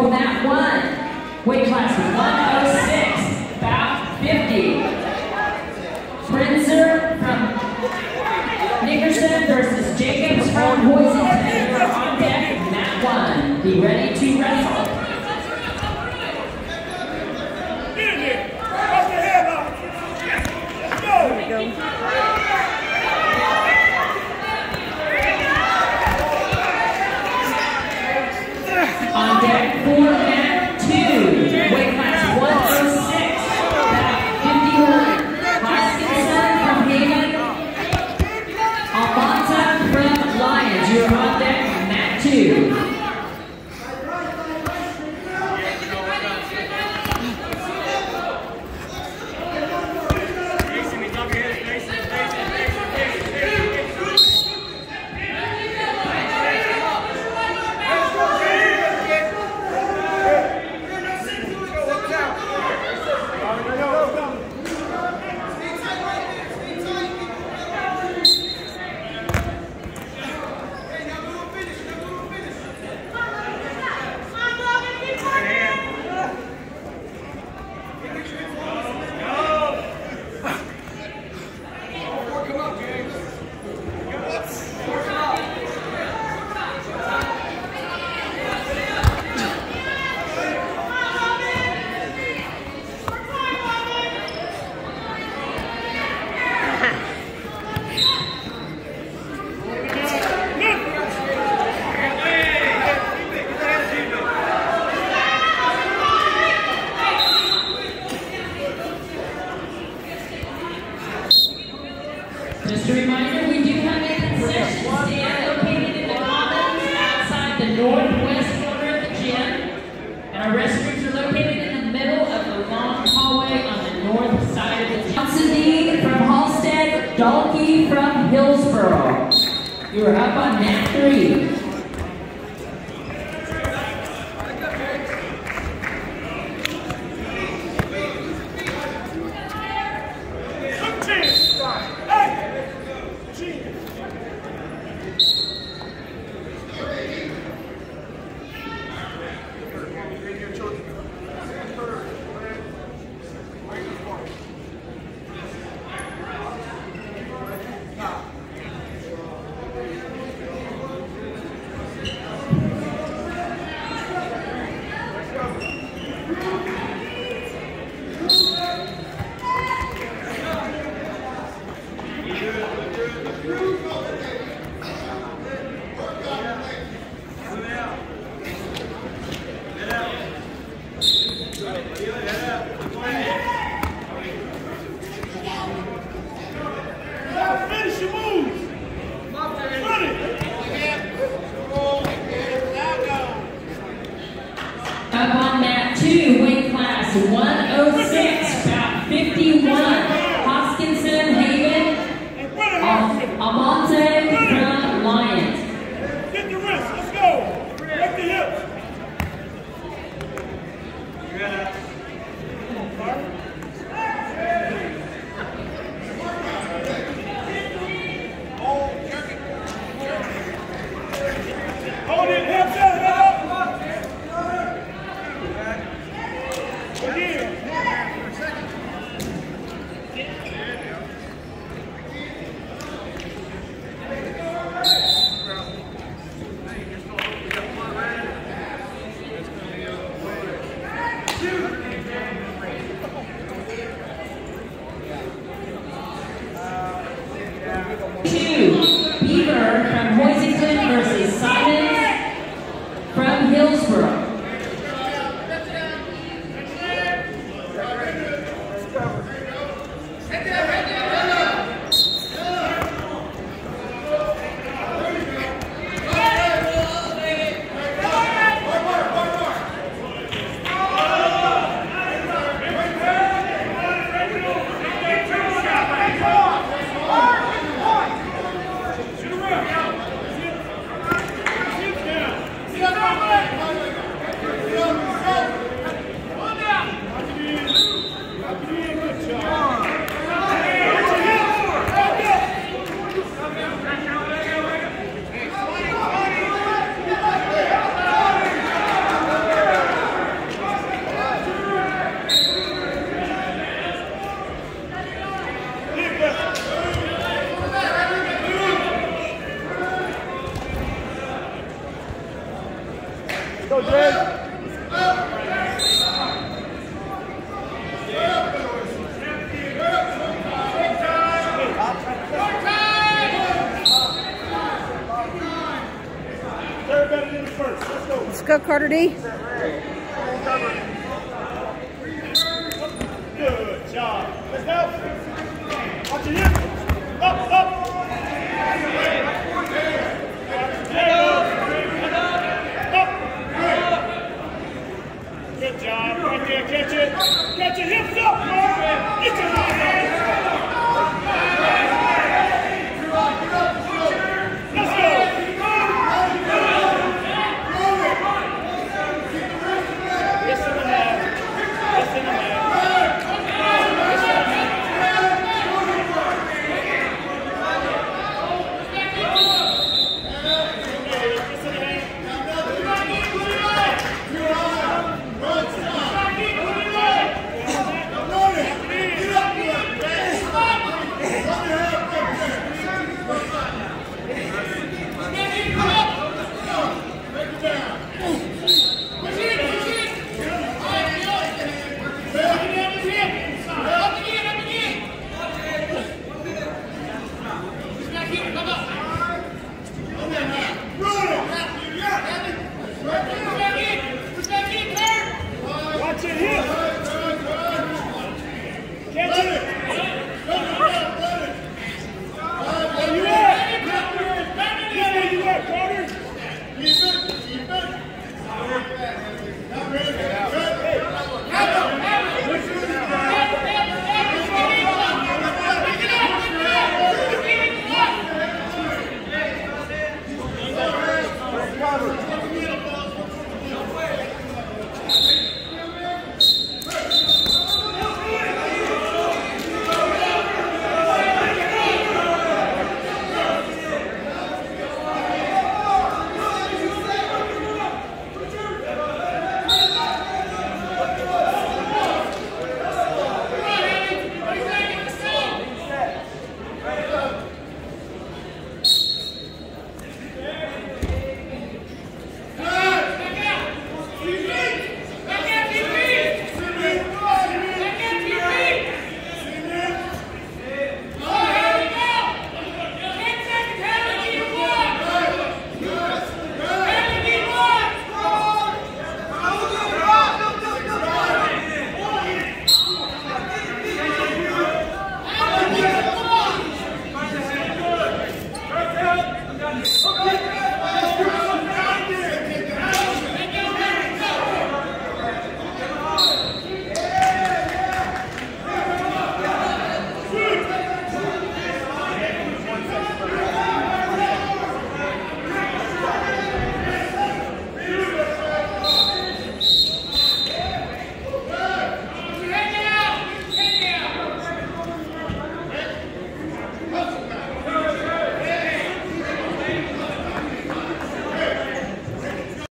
for that one. Weight class 106, about 50. Prinzer from Nickerson versus Jacobs from Boise. You're on deck that one. Be ready to wrestle. On deck for mat two, weight class 106, about 51. Hoskinson from Haven. Almonta from Lyons. You're on deck, mat two. Just a reminder, we do have a concession stand located in the commons outside the northwest corner of the gym. And our restrooms are located in the middle of the long hallway on the north side of the gym. Johnson from Halstead, Dalkey from Hillsboro. You are up on mat three. Up on mat two, weight class 106, about 51. Hoskinson, Haven, Am Amante. Yeah. Let's go. Carter D. Good job. Let's go. Watch it. Up, up.